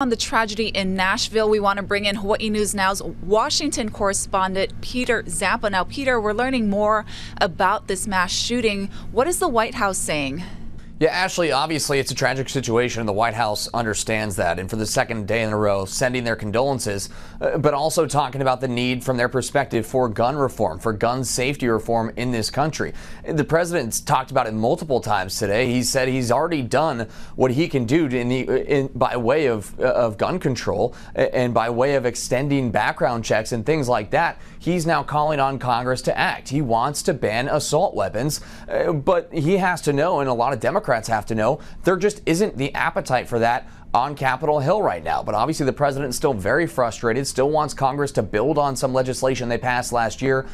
On the tragedy in Nashville, we want to bring in Hawaii News Now's Washington correspondent Peter Zampa. Now, Peter, we're learning more about this mass shooting. What is the White House saying? Yeah, Ashley, obviously it's a tragic situation, and the White House understands that. And for the second day in a row, sending their condolences, uh, but also talking about the need from their perspective for gun reform, for gun safety reform in this country. The president's talked about it multiple times today. He said he's already done what he can do in the, in, by way of, uh, of gun control and by way of extending background checks and things like that. He's now calling on Congress to act. He wants to ban assault weapons, uh, but he has to know, and a lot of Democrats Democrats have to know there just isn't the appetite for that on Capitol Hill right now. But obviously, the president is still very frustrated, still wants Congress to build on some legislation they passed last year.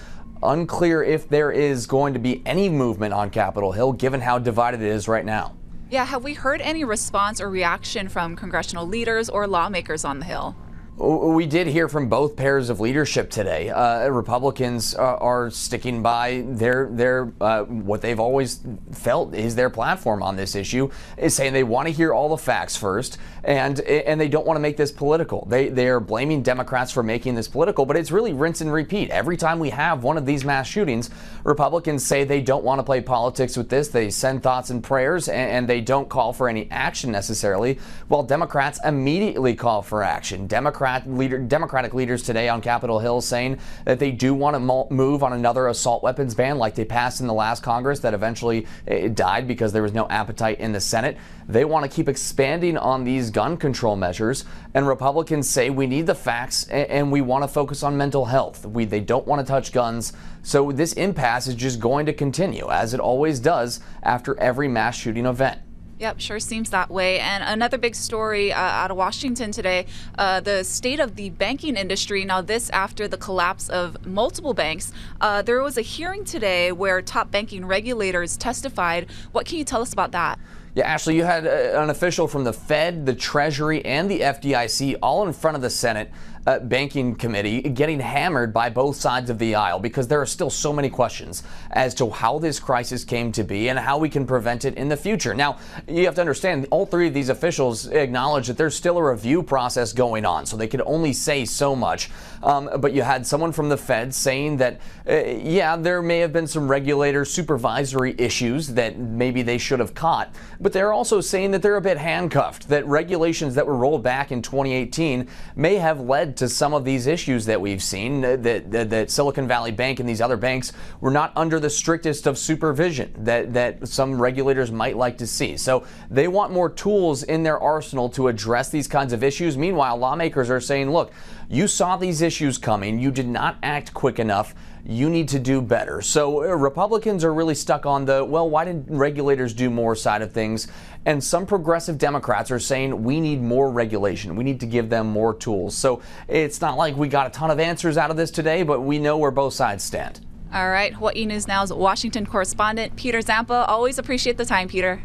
Unclear if there is going to be any movement on Capitol Hill, given how divided it is right now. Yeah, have we heard any response or reaction from congressional leaders or lawmakers on the Hill? We did hear from both pairs of leadership today. Uh, Republicans uh, are sticking by their their uh, what they've always felt is their platform on this issue, is saying they want to hear all the facts first, and and they don't want to make this political. They they are blaming Democrats for making this political, but it's really rinse and repeat. Every time we have one of these mass shootings, Republicans say they don't want to play politics with this. They send thoughts and prayers, and, and they don't call for any action necessarily, while Democrats immediately call for action. Democrats Democrat leader, Democratic leaders today on Capitol Hill saying that they do want to move on another assault weapons ban like they passed in the last Congress that eventually eh, died because there was no appetite in the Senate. They want to keep expanding on these gun control measures, and Republicans say we need the facts and we want to focus on mental health. We, they don't want to touch guns. So this impasse is just going to continue, as it always does after every mass shooting event. Yep, sure seems that way. And another big story uh, out of Washington today uh, the state of the banking industry. Now, this after the collapse of multiple banks. Uh, there was a hearing today where top banking regulators testified. What can you tell us about that? Yeah, Ashley, you had uh, an official from the Fed, the Treasury, and the FDIC all in front of the Senate uh, Banking Committee getting hammered by both sides of the aisle because there are still so many questions as to how this crisis came to be and how we can prevent it in the future. Now, you have to understand, all three of these officials acknowledge that there's still a review process going on, so they can only say so much. Um, but you had someone from the Fed saying that, uh, yeah, there may have been some regulator supervisory issues that maybe they should have caught, but they're also saying that they're a bit handcuffed, that regulations that were rolled back in 2018 may have led to some of these issues that we've seen. Uh, that, that, that, Silicon Valley Bank and these other banks were not under the strictest of supervision that, that some regulators might like to see. So they want more tools in their arsenal to address these kinds of issues. Meanwhile, lawmakers are saying, look, you saw these issues coming, you did not act quick enough you need to do better. So uh, Republicans are really stuck on the, well, why did regulators do more side of things? And some progressive Democrats are saying we need more regulation. We need to give them more tools. So it's not like we got a ton of answers out of this today, but we know where both sides stand. All right. Hawaii News Now's Washington correspondent Peter Zampa. Always appreciate the time, Peter.